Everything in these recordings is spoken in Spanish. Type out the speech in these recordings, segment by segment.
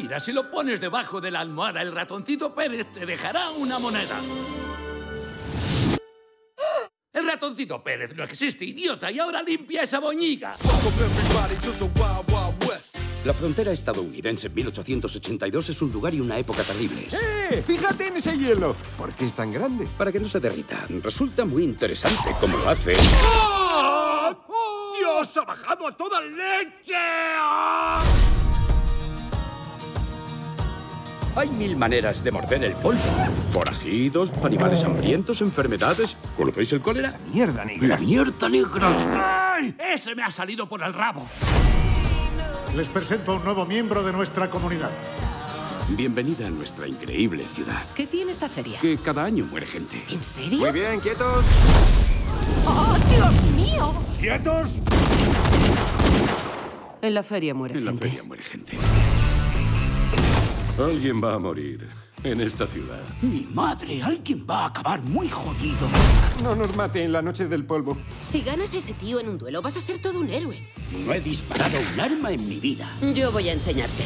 Mira, si lo pones debajo de la almohada, el ratoncito Pérez te dejará una moneda. El ratoncito Pérez no existe, idiota, y ahora limpia esa boñiga. La frontera estadounidense en 1882 es un lugar y una época terribles. ¡Eh! Fíjate en ese hielo. ¿Por qué es tan grande? Para que no se derrita. Resulta muy interesante cómo lo hace. ¡Dios ha bajado a toda leche! Hay mil maneras de morder el polvo. Forajidos, animales hambrientos, enfermedades. ¿Conocéis el cólera? Mierda, negra. ¡La mierda negra! ¡Ay! Ese me ha salido por el rabo. Les presento a un nuevo miembro de nuestra comunidad. Bienvenida a nuestra increíble ciudad. ¿Qué tiene esta feria? Que cada año muere gente. ¿En serio? Muy bien, quietos. ¡Oh, Dios mío! ¡Quietos! En la feria muere En la gente. feria muere gente. Alguien va a morir en esta ciudad. Mi madre, alguien va a acabar muy jodido. No nos mate en la noche del polvo. Si ganas a ese tío en un duelo, vas a ser todo un héroe. No he disparado un arma en mi vida. Yo voy a enseñarte.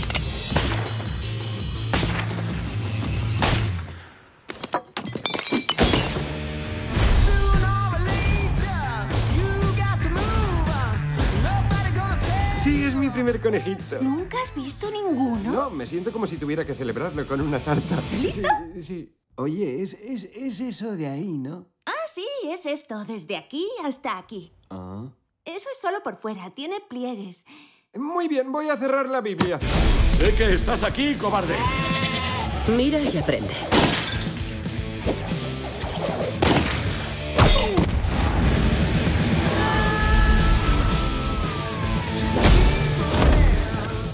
Primer conejito. ¿Nunca has visto ninguno? No, me siento como si tuviera que celebrarlo con una tarta. ¿Listo? Sí. sí. Oye, es, es, es eso de ahí, ¿no? Ah, sí, es esto, desde aquí hasta aquí. Ah. Eso es solo por fuera, tiene pliegues. Muy bien, voy a cerrar la Biblia. Sé que estás aquí, cobarde. Mira y aprende.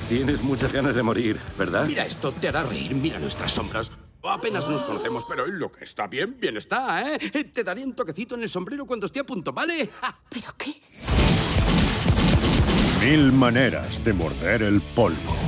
Tienes muchas ganas de morir, ¿verdad? Mira esto, te hará reír. Mira nuestras sombras. Apenas nos conocemos, pero lo que está bien, bien está, ¿eh? Te daré un toquecito en el sombrero cuando esté a punto, ¿vale? ¡Ja! ¿Pero qué? Mil maneras de morder el polvo.